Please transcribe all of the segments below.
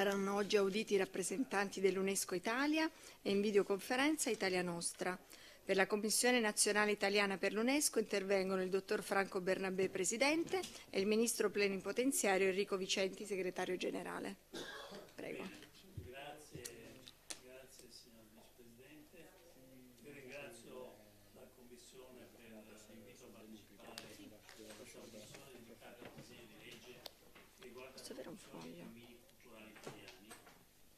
Saranno oggi auditi i rappresentanti dell'UNESCO Italia e in videoconferenza Italia Nostra. Per la Commissione Nazionale Italiana per l'UNESCO intervengono il dottor Franco Bernabé, Presidente, e il Ministro Plenipotenziario Enrico Vicenti, Segretario Generale. Prego. Grazie, grazie signor Vicepresidente. Io ringrazio la Commissione per l'invito a partecipare a questa audizione dedicata al disegno di legge che riguarda Posso avere un la promozione dei foglio? cammini culturali italiani,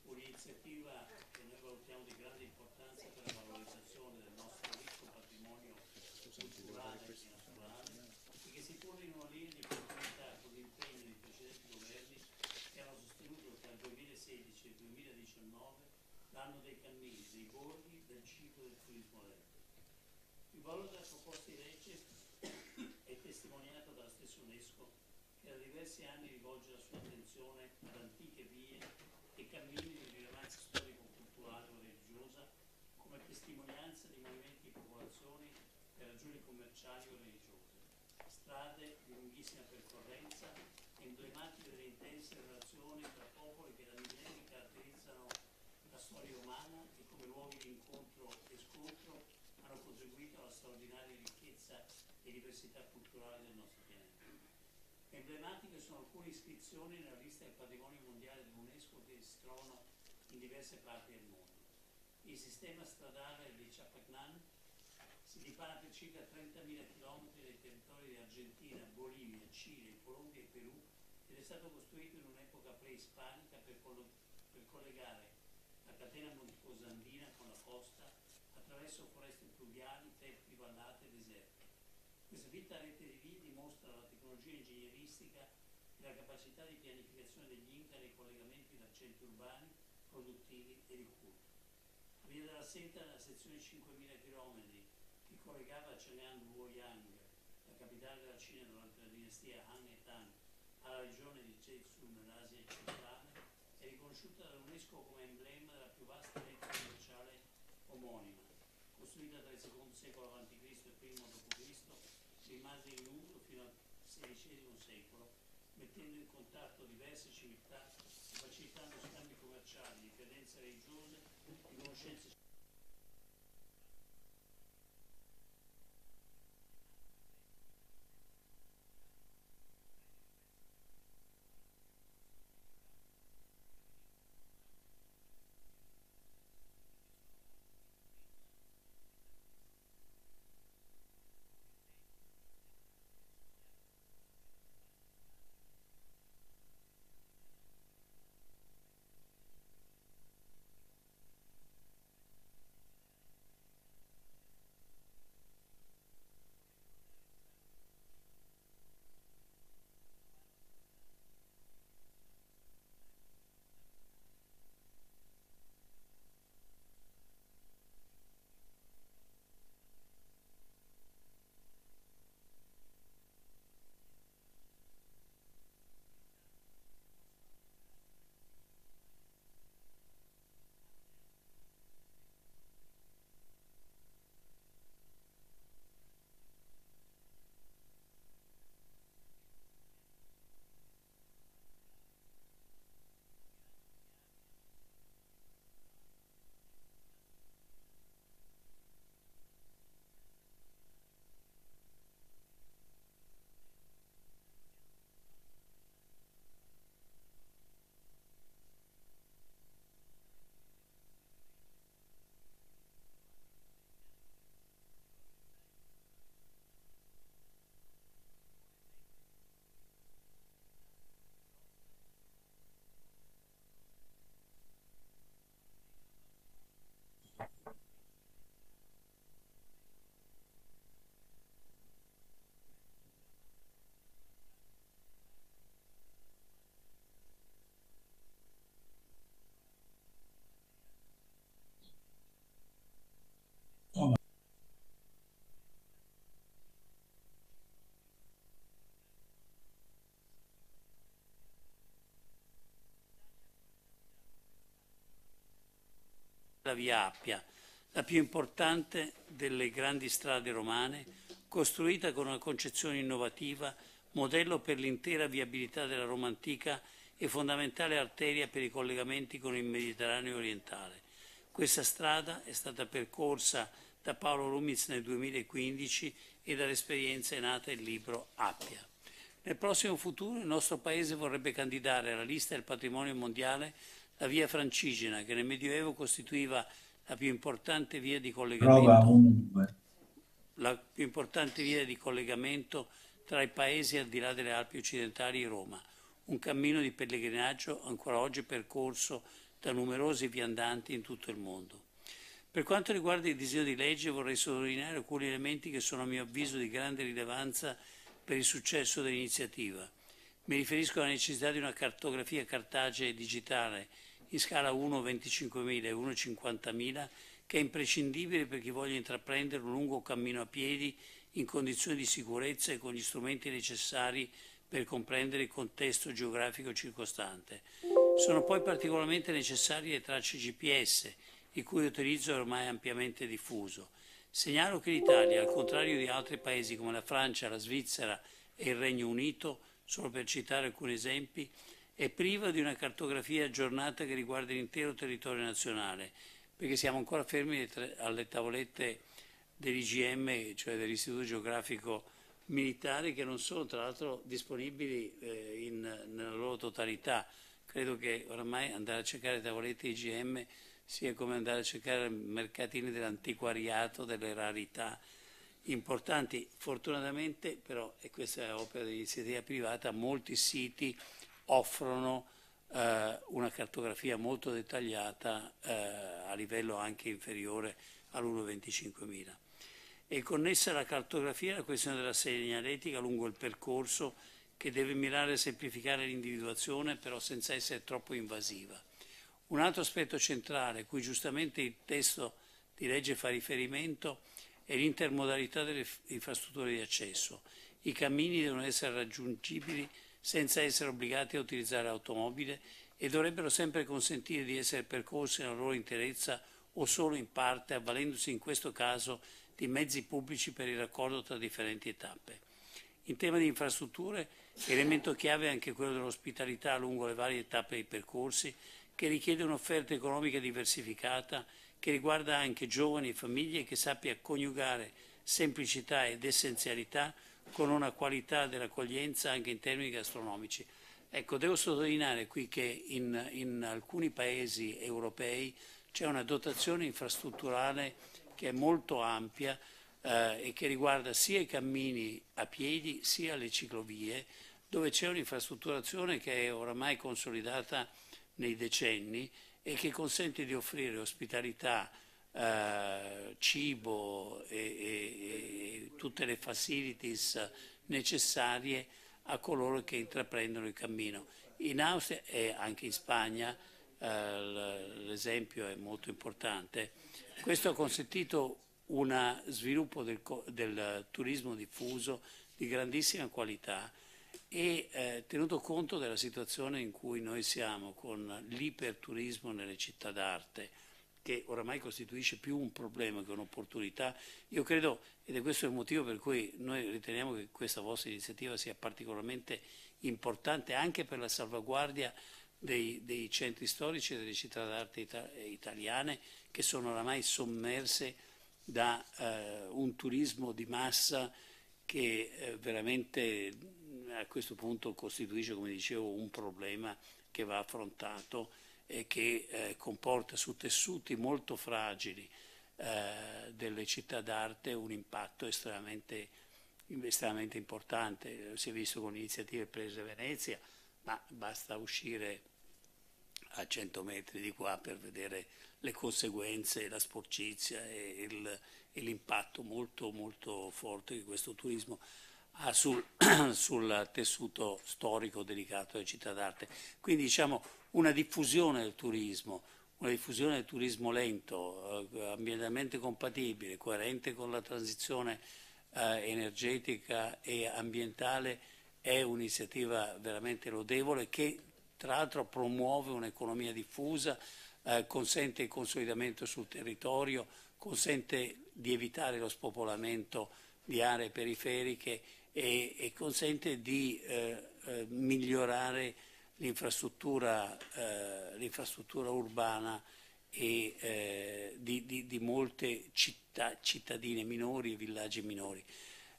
un'iniziativa che noi valutiamo di grande importanza per la valorizzazione del nostro ricco patrimonio culturale e naturale e che si pone in una linea di continuità con gli impegni dei precedenti governi che hanno sostenuto tra il 2016 e il 2019 l'anno dei cammini, dei borghi, del ciclo del turismo allegro. Il valore della proposta di legge è testimoniato dalla stessa UNESCO che da diversi anni rivolge la sua attenzione ad antiche vie e cammini di rilevanza storico-culturale o religiosa come testimonianza di movimenti di popolazioni per ragioni commerciali o religiose, strade di lunghissima percorrenza, emblematiche delle intense relazioni tra popoli che da storia umana e come luoghi di incontro e scontro hanno contribuito alla straordinaria ricchezza e diversità culturale del nostro pianeta. Emblematiche sono alcune iscrizioni nella lista del patrimonio mondiale dell'UNESCO che si trovano in diverse parti del mondo. Il sistema stradale di Chapacnan si dipana per circa 30.000 km dai territori di Argentina, Bolivia, Cile, Colombia e Perù ed è stato costruito in un'epoca preispanica per, per collegare catena montuosa andina con la costa attraverso foreste pluviali, tetti, vallate e deserti. Questa fitta rete di vie dimostra la tecnologia ingegneristica e la capacità di pianificazione degli nei collegamenti tra centri urbani, produttivi e di culto. Via della seta nella sezione 5.000 km che collegava Chang'an Luoyang, la capitale della Cina durante la dinastia Han e Tang, alla regione di Jesu nell'Asia centrale, riconosciuta dall'UNESCO come emblema della più vasta rete commerciale omonima. Costruita tra il secondo secolo a.C. e il primo d.C., rimase in uso fino al XVI secolo, mettendo in contatto diverse civiltà e facilitando scambi commerciali di credenze religiose, di conoscenze la via Appia, la più importante delle grandi strade romane, costruita con una concezione innovativa, modello per l'intera viabilità della Roma antica e fondamentale arteria per i collegamenti con il Mediterraneo orientale. Questa strada è stata percorsa da Paolo Rumiz nel 2015 e dall'esperienza è nata il libro Appia. Nel prossimo futuro il nostro Paese vorrebbe candidare alla lista del patrimonio mondiale la via Francigena, che nel Medioevo costituiva la più importante via di collegamento, la più importante via di collegamento tra i paesi al di là delle Alpi occidentali e Roma, un cammino di pellegrinaggio ancora oggi percorso da numerosi viandanti in tutto il mondo. Per quanto riguarda il disegno di legge vorrei sottolineare alcuni elementi che sono a mio avviso di grande rilevanza per il successo dell'iniziativa. Mi riferisco alla necessità di una cartografia cartacea digitale in scala 1 25.000 e 1 50.000 che è imprescindibile per chi voglia intraprendere un lungo cammino a piedi in condizioni di sicurezza e con gli strumenti necessari per comprendere il contesto geografico circostante. Sono poi particolarmente necessarie le tracce GPS, il cui utilizzo è ormai ampiamente diffuso. Segnalo che l'Italia, al contrario di altri paesi come la Francia, la Svizzera e il Regno Unito, solo per citare alcuni esempi, è priva di una cartografia aggiornata che riguarda l'intero territorio nazionale, perché siamo ancora fermi alle tavolette dell'IGM, cioè dell'Istituto Geografico Militare, che non sono tra l'altro disponibili eh, in, nella loro totalità. Credo che oramai andare a cercare le tavolette IGM sia come andare a cercare mercatini dell'antiquariato, delle rarità importanti. Fortunatamente però, e questa è opera dell'iniziativa privata, molti siti offrono eh, una cartografia molto dettagliata eh, a livello anche inferiore all'1.25.000. È connessa alla cartografia la questione della segnaletica lungo il percorso che deve mirare a semplificare l'individuazione però senza essere troppo invasiva. Un altro aspetto centrale cui giustamente il testo di legge fa riferimento è l'intermodalità delle infrastrutture di accesso. I cammini devono essere raggiungibili senza essere obbligati a utilizzare automobile e dovrebbero sempre consentire di essere percorsi nella loro interezza o solo in parte, avvalendosi in questo caso di mezzi pubblici per il raccordo tra differenti tappe. In tema di infrastrutture, elemento chiave è anche quello dell'ospitalità lungo le varie tappe dei percorsi, che richiede un'offerta economica diversificata, che riguarda anche giovani e famiglie che sappia coniugare semplicità ed essenzialità con una qualità dell'accoglienza anche in termini gastronomici. Ecco, devo sottolineare qui che in, in alcuni paesi europei c'è una dotazione infrastrutturale che è molto ampia eh, e che riguarda sia i cammini a piedi sia le ciclovie, dove c'è un'infrastrutturazione che è oramai consolidata nei decenni e che consente di offrire ospitalità eh, cibo e, e, e, tutte le facilities necessarie a coloro che intraprendono il cammino. In Austria e anche in Spagna eh, l'esempio è molto importante. Questo ha consentito un sviluppo del, del, turismo diffuso di grandissima qualità e eh, tenuto conto della situazione in cui noi siamo con l'iperturismo nelle città d'arte, che oramai costituisce più un problema che un'opportunità. Io credo, ed è questo il motivo per cui noi riteniamo che questa vostra iniziativa sia particolarmente importante anche per la salvaguardia dei, dei centri storici e delle città d'arte ita italiane che sono oramai sommerse da eh, un turismo di massa che eh, veramente a questo punto costituisce, come dicevo, un problema che va affrontato e che eh, comporta su tessuti molto fragili eh, delle città d'arte un impatto estremamente, estremamente importante. Si è visto con iniziative prese a Venezia, ma basta uscire a 100 metri di qua per vedere le conseguenze, la sporcizia e, l'impatto molto, molto forte che questo turismo sul, sul tessuto storico delicato delle città d'arte. Quindi diciamo una diffusione del turismo, una diffusione del turismo lento, eh, ambientalmente compatibile, coerente con la transizione eh, energetica e ambientale è un'iniziativa veramente lodevole che tra l'altro promuove un'economia diffusa, eh, consente il consolidamento sul territorio, consente di evitare lo spopolamento di aree periferiche e, e consente di eh, eh, migliorare l'infrastruttura, eh, urbana e eh, di, di, di, molte città, cittadine minori e villaggi minori.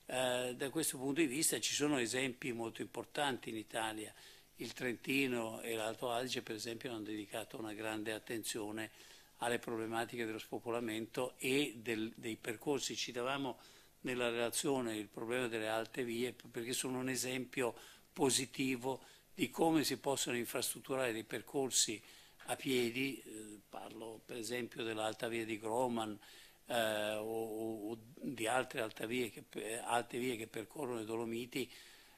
Eh, da questo punto di vista ci sono esempi molto importanti in Italia. Il Trentino e l'Alto Adige per esempio hanno dedicato una grande attenzione alle problematiche dello spopolamento e del, dei percorsi. Ci davamo nella relazione il problema delle alte vie perché sono un esempio positivo di come si possono infrastrutturare dei percorsi a piedi, eh, parlo per esempio dell'alta via di Groman eh, o, o, di altre alte vie che, alte vie che percorrono i Dolomiti,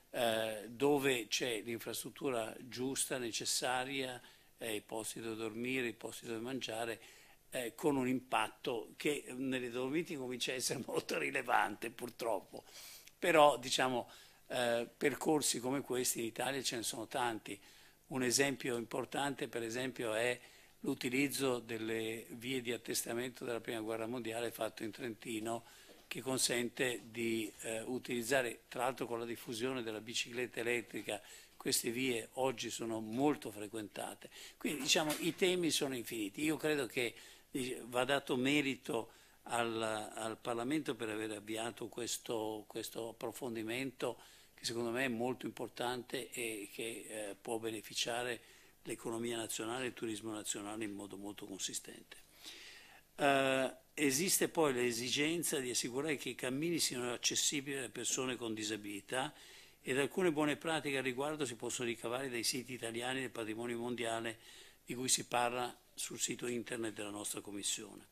eh, dove c'è l'infrastruttura giusta, necessaria, i posti dove dormire, i posti dove mangiare, eh, con un impatto che nelle Dolomiti comincia a essere molto rilevante purtroppo. Però diciamo eh, percorsi come questi in Italia ce ne sono tanti. Un esempio importante per esempio è l'utilizzo delle vie di attestamento della Prima Guerra Mondiale fatto in Trentino che consente di eh, utilizzare, tra l'altro con la diffusione della bicicletta elettrica, queste vie oggi sono molto frequentate. Quindi diciamo i temi sono infiniti. Io credo che va dato merito al, al Parlamento per aver avviato questo, questo, approfondimento che secondo me è molto importante e che eh, può beneficiare l'economia nazionale e il turismo nazionale in modo molto consistente. Uh, esiste poi l'esigenza di assicurare che i cammini siano accessibili alle persone con disabilità ed alcune buone pratiche al riguardo si possono ricavare dai siti italiani del patrimonio mondiale di cui si parla sul sito internet della nostra Commissione.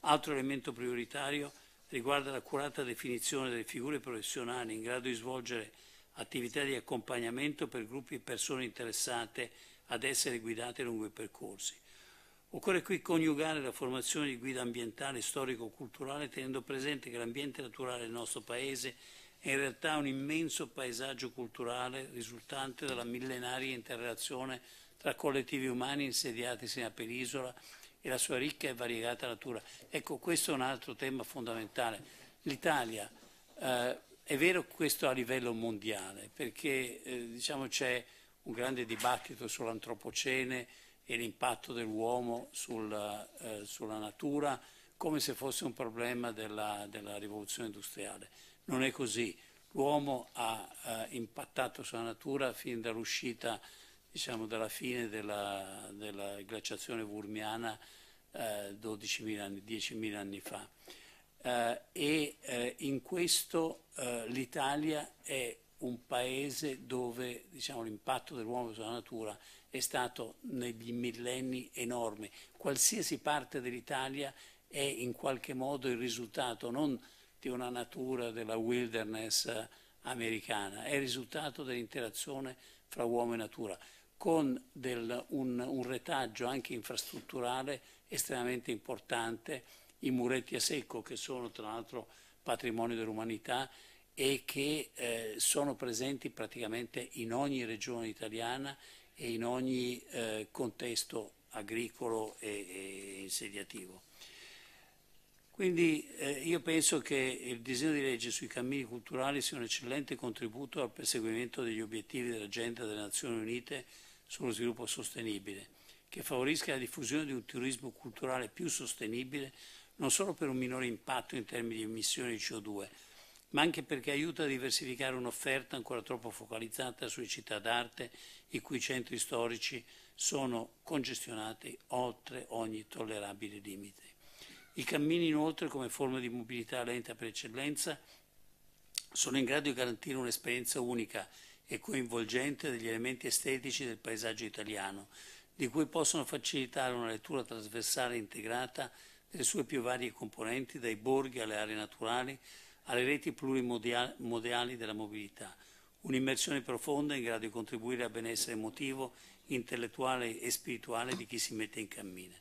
Altro elemento prioritario riguarda l'accurata definizione delle figure professionali in grado di svolgere attività di accompagnamento per gruppi di persone interessate ad essere guidate lungo i percorsi. Occorre qui coniugare la formazione di guida ambientale, storico-culturale, tenendo presente che l'ambiente naturale del nostro Paese è in realtà un immenso paesaggio culturale risultante dalla millenaria interrelazione tra collettivi umani insediatisi nella penisola e la sua ricca e variegata natura. Ecco, questo è un altro tema fondamentale. L'Italia, eh, è vero questo a livello mondiale, perché eh, diciamo, c'è un grande dibattito sull'antropocene e l'impatto dell'uomo sulla, eh, sulla, natura, come se fosse un problema della, della rivoluzione industriale. Non è così. L'uomo ha eh, impattato sulla natura fin dall'uscita diciamo, dalla fine della, della glaciazione wurmiana eh, 12.000 anni, 10.000 anni fa. Eh, e eh, in questo eh, l'Italia è un paese dove diciamo, l'impatto dell'uomo sulla natura è stato negli millenni enorme. Qualsiasi parte dell'Italia è in qualche modo il risultato non di una natura della wilderness americana, è il risultato dell'interazione fra uomo e natura con del, un, un, retaggio anche infrastrutturale estremamente importante, i muretti a secco che sono tra l'altro patrimonio dell'umanità e che eh, sono presenti praticamente in ogni regione italiana e in ogni eh, contesto agricolo e, e insediativo. Quindi eh, io penso che il disegno di legge sui cammini culturali sia un eccellente contributo al perseguimento degli obiettivi dell'agenda delle Nazioni Unite sullo sviluppo sostenibile, che favorisca la diffusione di un turismo culturale più sostenibile non solo per un minore impatto in termini di emissioni di CO2, ma anche perché aiuta a diversificare un'offerta ancora troppo focalizzata sulle città d'arte, i cui centri storici sono congestionati oltre ogni tollerabile limite. I cammini inoltre come forma di mobilità lenta per eccellenza sono in grado di garantire un'esperienza unica e coinvolgente degli elementi estetici del paesaggio italiano, di cui possono facilitare una lettura trasversale e integrata delle sue più varie componenti, dai borghi alle aree naturali, alle reti plurimodiali della mobilità. Un'immersione profonda in grado di contribuire al benessere emotivo, intellettuale e spirituale di chi si mette in cammino.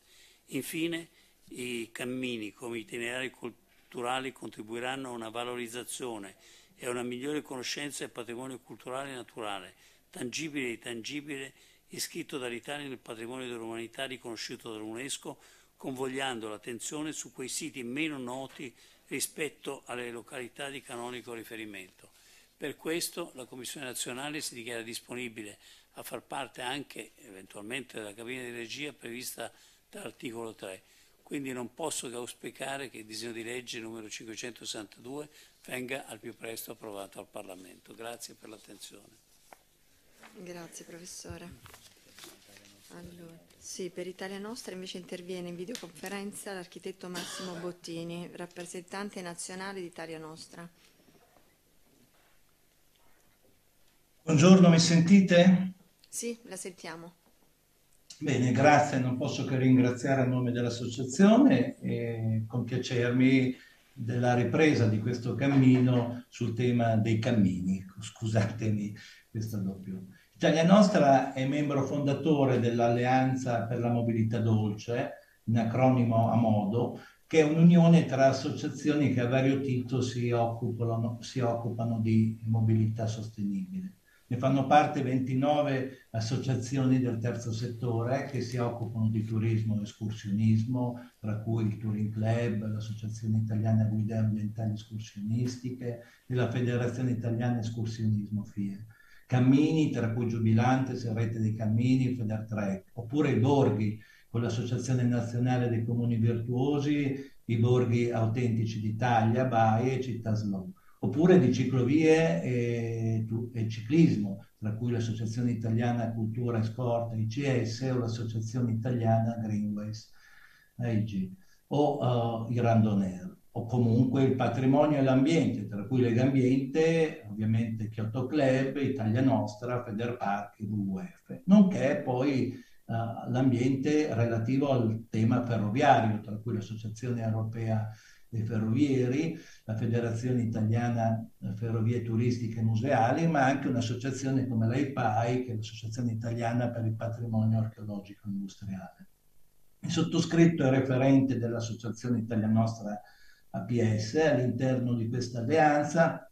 Infine, i cammini come itinerari culturali contribuiranno a una valorizzazione e una migliore conoscenza del patrimonio culturale e naturale, tangibile e intangibile, iscritto dall'Italia nel patrimonio dell'umanità riconosciuto dall'UNESCO, convogliando l'attenzione su quei siti meno noti rispetto alle località di canonico riferimento. Per questo la Commissione nazionale si dichiara disponibile a far parte anche eventualmente della cabina di regia prevista dall'articolo 3. Quindi non posso che auspicare che il disegno di legge numero 562 venga al più presto approvato al Parlamento. Grazie per l'attenzione. Grazie professore. Allora, sì, per Italia Nostra invece interviene in videoconferenza l'architetto Massimo Bottini, rappresentante nazionale di Italia Nostra. Buongiorno, mi sentite? Sì, la sentiamo. Bene, grazie. Non posso che ringraziare a nome dell'associazione e compiacermi della ripresa di questo cammino sul tema dei cammini. Scusatemi questo doppio. Italia Nostra è membro fondatore dell'Alleanza per la Mobilità Dolce, in acronimo AMODO, che è un'unione tra associazioni che a vario titolo si occupano, si occupano di mobilità sostenibile. Ne fanno parte 29 associazioni del terzo settore che si occupano di turismo e escursionismo, tra cui il Touring Club, l'Associazione Italiana Guide Ambientali Escursionistiche e la Federazione Italiana Escursionismo FIE. Cammini, tra cui Giubilantes, Rete dei Cammini, Federtrek, oppure i borghi, con l'Associazione Nazionale dei Comuni Virtuosi, i borghi autentici d'Italia, BAE e Città Slow oppure di ciclovie e, e ciclismo, tra cui l'Associazione Italiana Cultura e Sport, ICS, o l'Associazione Italiana Greenways, AIG, o uh, i randonneur, o comunque il patrimonio e l'ambiente, tra cui Legambiente, ovviamente Kyoto Club, Italia Nostra, Federpark e WWF, nonché poi uh, l'ambiente relativo al tema ferroviario, tra cui l'Associazione Europea dei ferrovieri, la Federazione Italiana Ferrovie Turistiche Museali, ma anche un'associazione come l'AIPAI, che è l'Associazione Italiana per il Patrimonio Archeologico Industriale. Il sottoscritto è referente dell'Associazione Italia Nostra APS all'interno di questa alleanza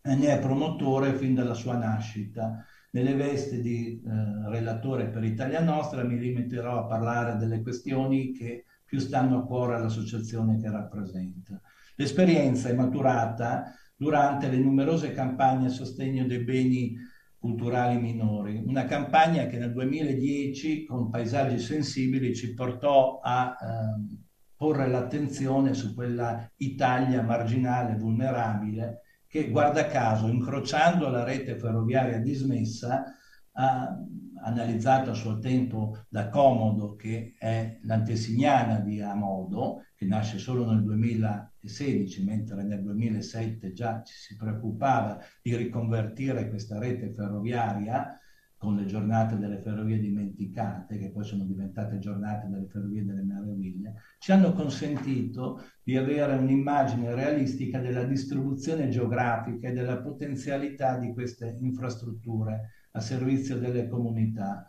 e ne è promotore fin dalla sua nascita. Nelle vesti di eh, relatore per Italia Nostra mi limiterò a parlare delle questioni che più stanno a cuore all'associazione che rappresenta. L'esperienza è maturata durante le numerose campagne a sostegno dei beni culturali minori, una campagna che nel 2010 con paesaggi sensibili ci portò a eh, porre l'attenzione su quella Italia marginale, vulnerabile, che guarda caso, incrociando la rete ferroviaria dismessa, ha analizzato a suo tempo da Comodo, che è l'antesignana di Amodo, che nasce solo nel 2016, mentre nel 2007 già ci si preoccupava di riconvertire questa rete ferroviaria con le giornate delle ferrovie dimenticate, che poi sono diventate giornate delle ferrovie delle meraviglie, ci hanno consentito di avere un'immagine realistica della distribuzione geografica e della potenzialità di queste infrastrutture a servizio delle comunità.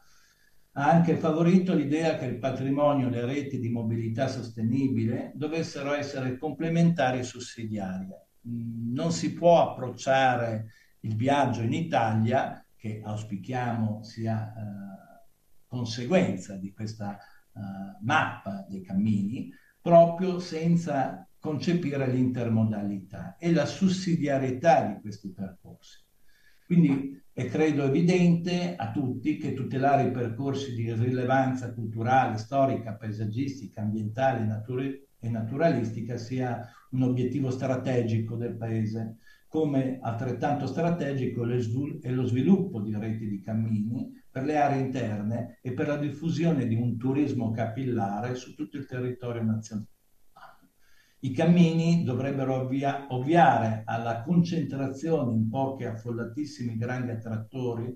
Ha anche favorito l'idea che il patrimonio e le reti di mobilità sostenibile dovessero essere complementari e sussidiarie. Mm, non si può approcciare il viaggio in Italia, che auspichiamo sia eh, conseguenza di questa eh, mappa dei cammini, proprio senza concepire l'intermodalità e la sussidiarietà di questi percorsi. Quindi è credo evidente a tutti che tutelare i percorsi di rilevanza culturale, storica, paesaggistica, ambientale natura- e naturalistica sia un obiettivo strategico del Paese, come altrettanto strategico è lo sviluppo di reti di cammini per le aree interne e per la diffusione di un turismo capillare su tutto il territorio nazionale. I cammini dovrebbero ovvia, ovviare alla concentrazione in pochi affollatissimi grandi attrattori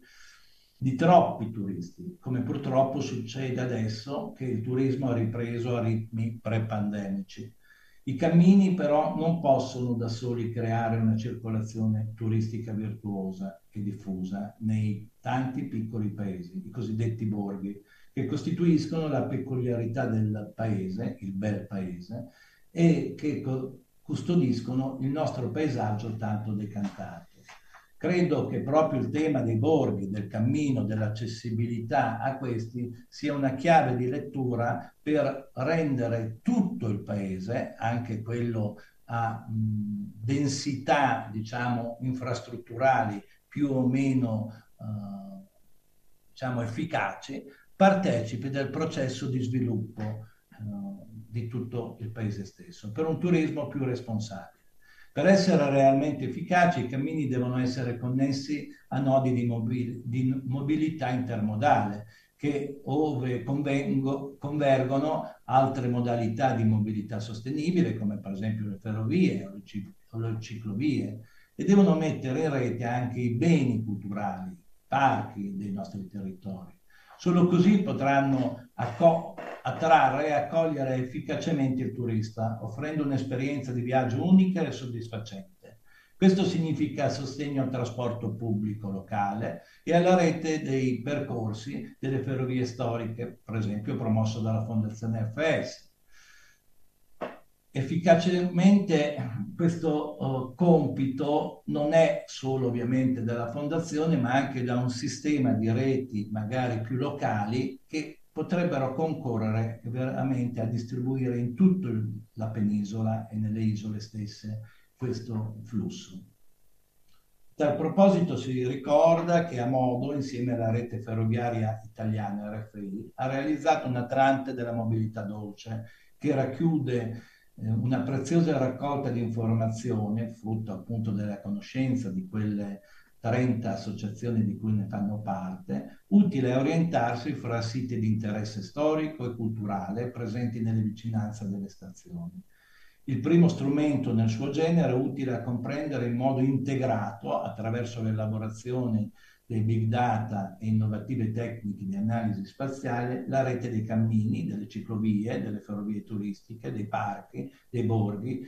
di troppi turisti, come purtroppo succede adesso che il turismo ha ripreso a ritmi pre-pandemici. I cammini però non possono da soli creare una circolazione turistica virtuosa e diffusa nei tanti piccoli paesi, i cosiddetti borghi, che costituiscono la peculiarità del paese, il bel paese, e che custodiscono il nostro paesaggio tanto decantato. Credo che proprio il tema dei borghi, del cammino, dell'accessibilità a questi sia una chiave di lettura per rendere tutto il paese, anche quello a densità, diciamo, infrastrutturali più o meno eh, diciamo, efficaci, partecipi del processo di sviluppo eh, di tutto il paese stesso, per un turismo più responsabile. Per essere realmente efficaci i cammini devono essere connessi a nodi di, mobil di mobilità intermodale, che ove convengo, convergono altre modalità di mobilità sostenibile, come per esempio le ferrovie o le, o le ciclovie, e devono mettere in rete anche i beni culturali, parchi dei nostri territori. Solo così potranno attrarre e accogliere efficacemente il turista, offrendo un'esperienza di viaggio unica e soddisfacente. Questo significa sostegno al trasporto pubblico locale e alla rete dei percorsi delle ferrovie storiche, per esempio promosso dalla Fondazione FS. Efficacemente questo uh, compito non è solo ovviamente della Fondazione, ma anche da un sistema di reti magari più locali che potrebbero concorrere veramente a distribuire in tutta la penisola e nelle isole stesse questo flusso. A proposito si ricorda che a modo, insieme alla rete ferroviaria italiana RFI, ha realizzato un Atlante della mobilità dolce che racchiude eh, una preziosa raccolta di informazioni, frutto appunto della conoscenza di quelle 30 associazioni di cui ne fanno parte, utile a orientarsi fra siti di interesse storico e culturale presenti nelle vicinanze delle stazioni. Il primo strumento nel suo genere utile a comprendere in modo integrato, attraverso l'elaborazione dei big data e innovative tecniche di analisi spaziale, la rete dei cammini, delle ciclovie, delle ferrovie turistiche, dei parchi, dei borghi,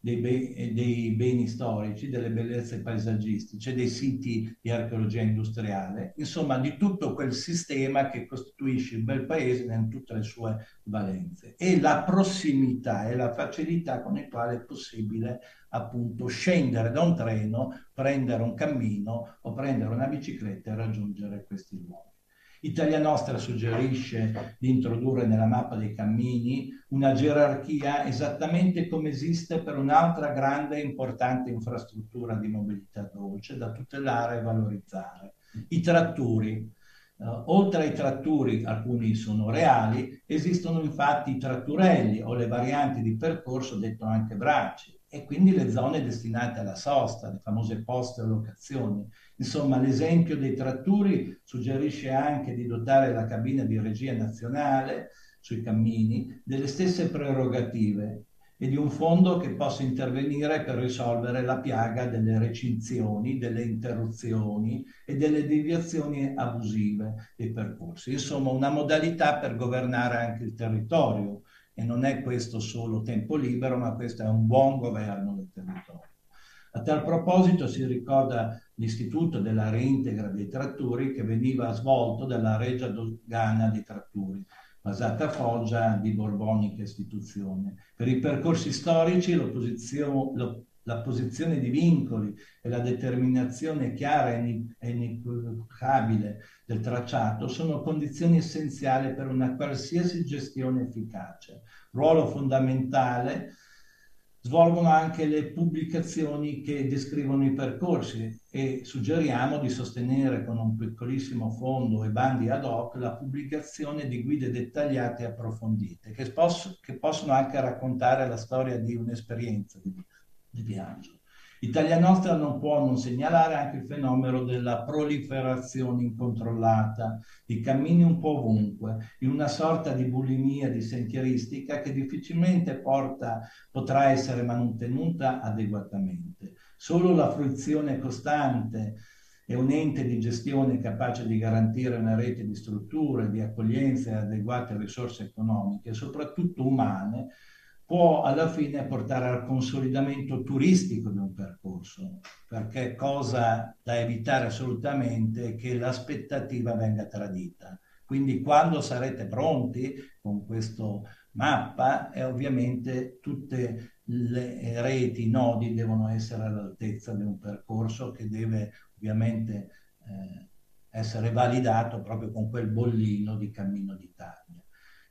dei, be dei, beni storici, delle bellezze paesaggistiche, dei siti di archeologia industriale, insomma di tutto quel sistema che costituisce il bel paese in tutte le sue valenze e la prossimità e la facilità con il quale è possibile appunto scendere da un treno, prendere un cammino o prendere una bicicletta e raggiungere questi luoghi. Italia Nostra suggerisce di introdurre nella mappa dei cammini una gerarchia esattamente come esiste per un'altra grande e importante infrastruttura di mobilità dolce da tutelare e valorizzare. I tratturi. Uh, oltre ai tratturi, alcuni sono reali, esistono infatti i tratturelli o le varianti di percorso, detto anche bracci, e quindi le zone destinate alla sosta, le famose poste o locazioni. Insomma, l'esempio dei tratturi suggerisce anche di dotare la cabina di regia nazionale sui cammini delle stesse prerogative e di un fondo che possa intervenire per risolvere la piaga delle recinzioni, delle interruzioni e delle deviazioni abusive dei percorsi. Insomma, una modalità per governare anche il territorio, e non è questo solo tempo libero, ma questo è un buon governo del territorio. A tal proposito si ricorda l'istituto della reintegra dei tratturi che veniva svolto dalla Regia Dogana dei Tratturi, basata a Foggia di borbonica istituzione. Per i percorsi storici la posizione di vincoli e la determinazione chiara e inequivocabile del tracciato sono condizioni essenziali per una qualsiasi gestione efficace. Ruolo fondamentale svolgono anche le pubblicazioni che descrivono i percorsi e suggeriamo di sostenere con un piccolissimo fondo e bandi ad hoc la pubblicazione di guide dettagliate e approfondite che, posso, che possono anche raccontare la storia di un'esperienza di vita di viaggio. Italia Nostra non può non segnalare anche il fenomeno della proliferazione incontrollata di cammini un po' ovunque, in una sorta di bulimia di sentieristica che difficilmente porta, potrà essere mantenuta adeguatamente. Solo la fruizione costante e un ente di gestione capace di garantire una rete di strutture, di accoglienza e adeguate risorse economiche, soprattutto umane, può alla fine portare al consolidamento turistico di un percorso, perché cosa da evitare assolutamente è che l'aspettativa venga tradita. Quindi quando sarete pronti con questa mappa, e ovviamente tutte le reti, i nodi devono essere all'altezza di un percorso che deve ovviamente eh, essere validato proprio con quel bollino di Cammino d'Italia.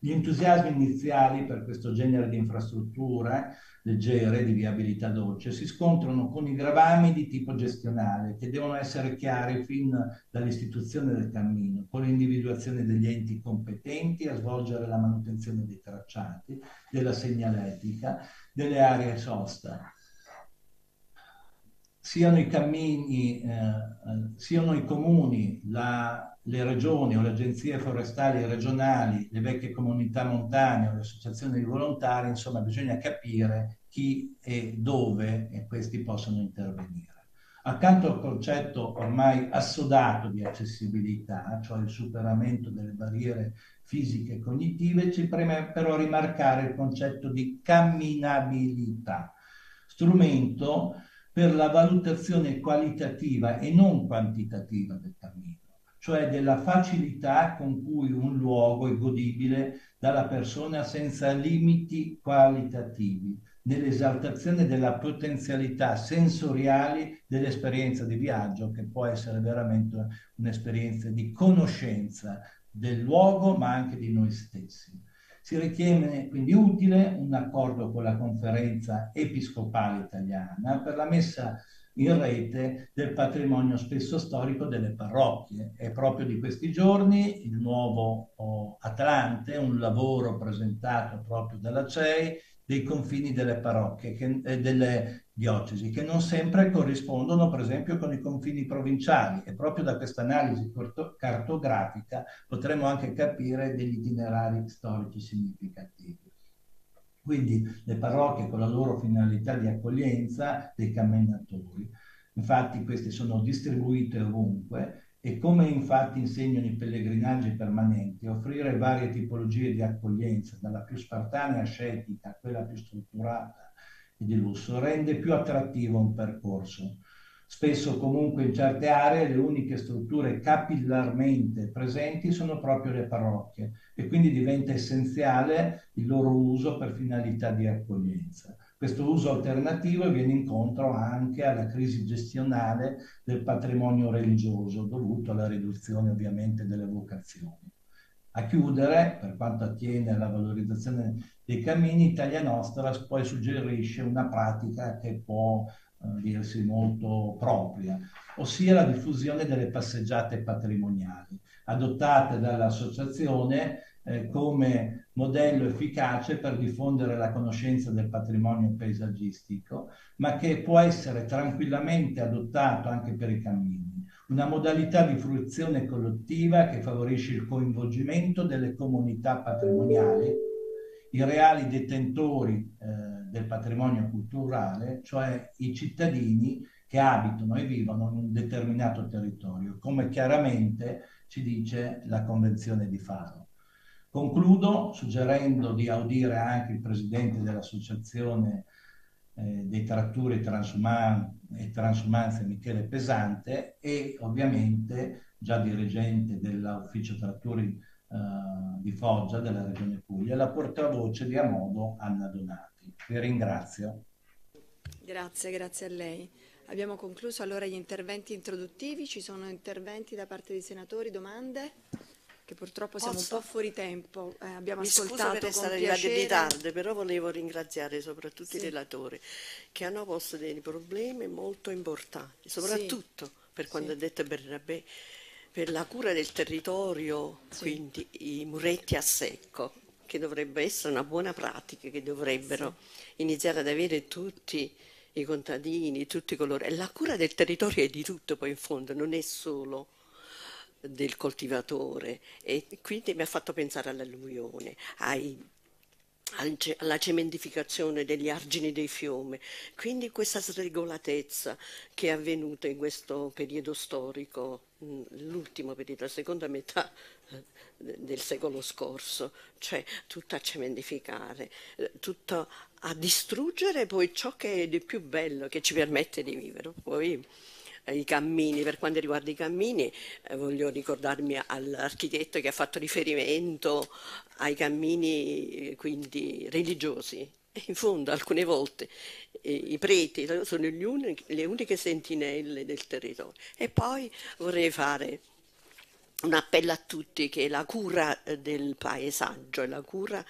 Gli entusiasmi iniziali per questo genere di infrastrutture leggere di viabilità dolce si scontrano con i gravami di tipo gestionale che devono essere chiari fin dall'istituzione del cammino, con l'individuazione degli enti competenti a svolgere la manutenzione dei tracciati, della segnaletica, delle aree sosta. Siano i cammini, eh, siano i comuni, la, le regioni o le agenzie forestali regionali, le vecchie comunità montane o le associazioni di volontari, insomma bisogna capire chi e dove e questi possono intervenire. Accanto al concetto ormai assodato di accessibilità, cioè il superamento delle barriere fisiche e cognitive, ci preme però rimarcare il concetto di camminabilità, strumento per la valutazione qualitativa e non quantitativa del cammino cioè della facilità con cui un luogo è godibile dalla persona senza limiti qualitativi, nell'esaltazione della potenzialità sensoriali dell'esperienza di viaggio, che può essere veramente un'esperienza di conoscenza del luogo, ma anche di noi stessi. Si ritiene quindi utile un accordo con la conferenza episcopale italiana per la messa in rete del patrimonio spesso storico delle parrocchie. È proprio di questi giorni il nuovo oh, Atlante, un lavoro presentato proprio dalla CEI, dei confini delle parrocchie e eh, delle diocesi, che non sempre corrispondono per esempio con i confini provinciali e proprio da questa analisi cartografica potremo anche capire degli itinerari storici significativi. Quindi le parrocchie con la loro finalità di accoglienza dei camminatori, infatti queste sono distribuite ovunque e come infatti insegnano i pellegrinaggi permanenti, offrire varie tipologie di accoglienza, dalla più spartanea ascetica a quella più strutturata e di lusso, rende più attrattivo un percorso. Spesso comunque in certe aree le uniche strutture capillarmente presenti sono proprio le parrocchie e quindi diventa essenziale il loro uso per finalità di accoglienza. Questo uso alternativo viene incontro anche alla crisi gestionale del patrimonio religioso dovuto alla riduzione ovviamente delle vocazioni. A chiudere, per quanto attiene alla valorizzazione dei cammini, Italia Nostra poi suggerisce una pratica che può eh, dirsi molto propria, ossia la diffusione delle passeggiate patrimoniali, adottate dall'associazione eh, come modello efficace per diffondere la conoscenza del patrimonio paesaggistico, ma che può essere tranquillamente adottato anche per i cammini. Una modalità di fruizione collettiva che favorisce il coinvolgimento delle comunità patrimoniali, i reali detentori eh, del patrimonio culturale, cioè i cittadini che abitano e vivono in un determinato territorio, come chiaramente ci dice la Convenzione di Faro. Concludo suggerendo di audire anche il presidente dell'Associazione eh, dei Tratturi Transuman e Transumanze Michele Pesante e ovviamente già dirigente dell'Ufficio Tratturi eh, di Foggia della Regione Puglia, la portavoce di Amodo Anna Donati. Vi ringrazio. Grazie, grazie a lei. Abbiamo concluso allora gli interventi introduttivi, ci sono interventi da parte dei senatori, domande? Che purtroppo siamo Posso? un po' fuori tempo. Eh, abbiamo Mi ascoltato per essere arrivati in ritardo, però volevo ringraziare soprattutto sì. i relatori che hanno posto dei problemi molto importanti, soprattutto sì. per quanto sì. ha detto Bernabé, per la cura del territorio, quindi i muretti a secco, che dovrebbe essere una buona pratica, che dovrebbero iniziare ad avere tutti i contadini, tutti coloro. E la cura del territorio è di tutto poi in fondo, non è solo del coltivatore e quindi mi ha fatto pensare all'alluvione, ai alla cementificazione degli argini dei fiumi. Quindi questa sregolatezza che è avvenuta in questo periodo storico, l'ultimo periodo, la seconda metà eh, del secolo scorso, cioè tutto a cementificare, eh, tutto a distruggere poi ciò che è di più bello, che ci permette di vivere. Poi, i cammini, per quanto riguarda i cammini eh, voglio ricordarmi all'architetto che ha fatto riferimento ai cammini eh, quindi religiosi. In fondo alcune volte eh, i preti sono unici, le uniche sentinelle del territorio. E poi vorrei fare un appello a tutti che la cura eh, del paesaggio e la cura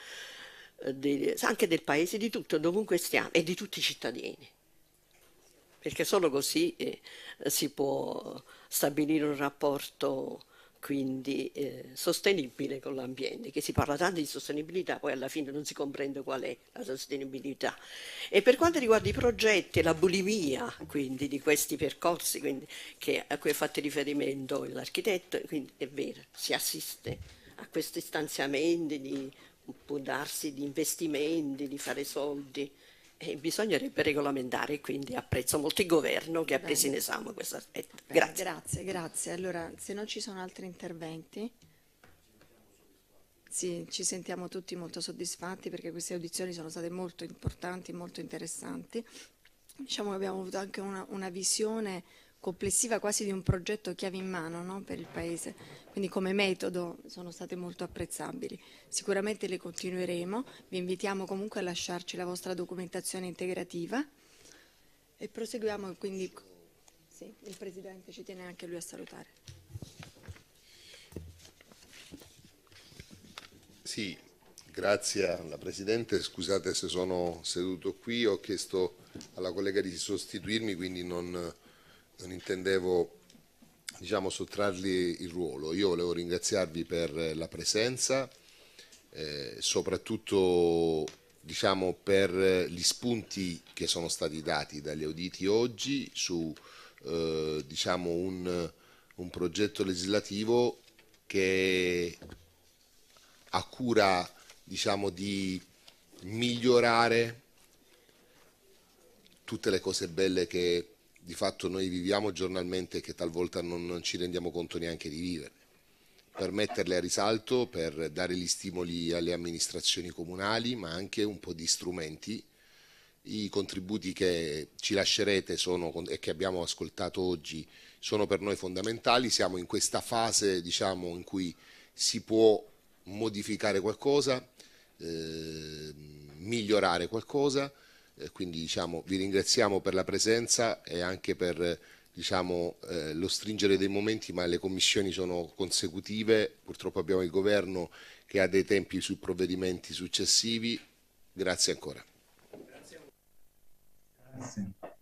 eh, anche del paese, di tutto, dovunque stiamo, e di tutti i cittadini. Perché solo così eh, si può stabilire un rapporto quindi eh, sostenibile con l'ambiente, che si parla tanto di sostenibilità, poi alla fine non si comprende qual è la sostenibilità. E per quanto riguarda i progetti la bulimia quindi, di questi percorsi quindi, che, a cui ha fatto riferimento l'architetto, è vero, si assiste a questi stanziamenti, di, può darsi di investimenti, di fare soldi, e bisognerebbe regolamentare, quindi apprezzo molto il governo che ha preso in esame questo aspetto. Grazie. Grazie, grazie. Allora, se non ci sono altri interventi, sì, ci sentiamo tutti molto soddisfatti perché queste audizioni sono state molto importanti, molto interessanti. Diciamo che abbiamo avuto anche una, una visione complessiva quasi di un progetto chiave in mano no? per il Paese, quindi come metodo sono state molto apprezzabili. Sicuramente le continueremo, vi invitiamo comunque a lasciarci la vostra documentazione integrativa e proseguiamo quindi. Sì, il Presidente ci tiene anche lui a salutare. Sì, grazie alla Presidente, scusate se sono seduto qui, ho chiesto alla collega di sostituirmi, quindi non non intendevo diciamo, sottrargli il ruolo. Io volevo ringraziarvi per la presenza, eh, soprattutto diciamo, per gli spunti che sono stati dati dagli auditi oggi su eh, diciamo, un, un progetto legislativo che ha cura diciamo, di migliorare tutte le cose belle che di fatto noi viviamo giornalmente e che talvolta non, non ci rendiamo conto neanche di vivere per metterle a risalto, per dare gli stimoli alle amministrazioni comunali, ma anche un po' di strumenti. I contributi che ci lascerete sono, e che abbiamo ascoltato oggi sono per noi fondamentali. Siamo in questa fase diciamo, in cui si può modificare qualcosa, eh, migliorare qualcosa eh, quindi diciamo, vi ringraziamo per la presenza e anche per diciamo, eh, lo stringere dei momenti, ma le commissioni sono consecutive, purtroppo abbiamo il governo che ha dei tempi sui provvedimenti successivi. Grazie ancora. Grazie.